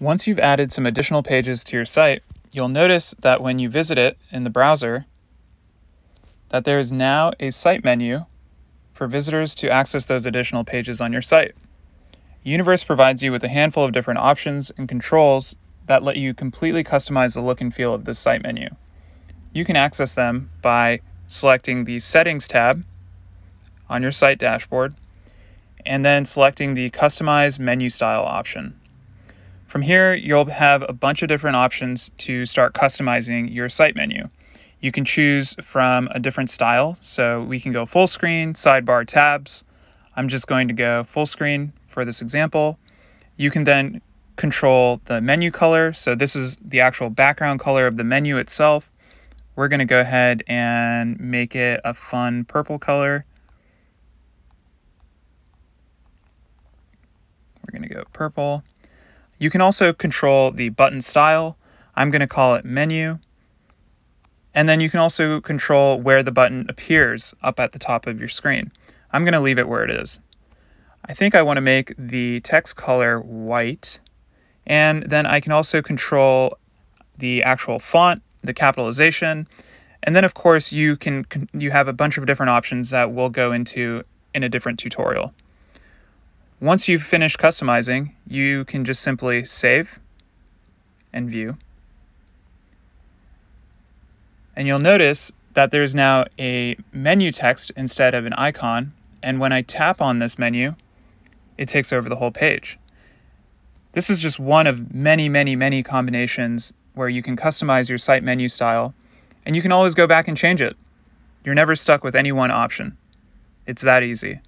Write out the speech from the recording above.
Once you've added some additional pages to your site, you'll notice that when you visit it in the browser, that there is now a site menu for visitors to access those additional pages on your site. Universe provides you with a handful of different options and controls that let you completely customize the look and feel of this site menu. You can access them by selecting the Settings tab on your site dashboard and then selecting the Customize Menu Style option. From here, you'll have a bunch of different options to start customizing your site menu. You can choose from a different style, so we can go full screen, sidebar tabs. I'm just going to go full screen for this example. You can then control the menu color, so this is the actual background color of the menu itself. We're going to go ahead and make it a fun purple color. We're going to go purple. You can also control the button style. I'm going to call it menu. And then you can also control where the button appears up at the top of your screen. I'm going to leave it where it is. I think I want to make the text color white. And then I can also control the actual font, the capitalization. And then of course you can you have a bunch of different options that we'll go into in a different tutorial. Once you've finished customizing, you can just simply save and view. And you'll notice that there's now a menu text instead of an icon. And when I tap on this menu, it takes over the whole page. This is just one of many, many, many combinations where you can customize your site menu style, and you can always go back and change it. You're never stuck with any one option. It's that easy.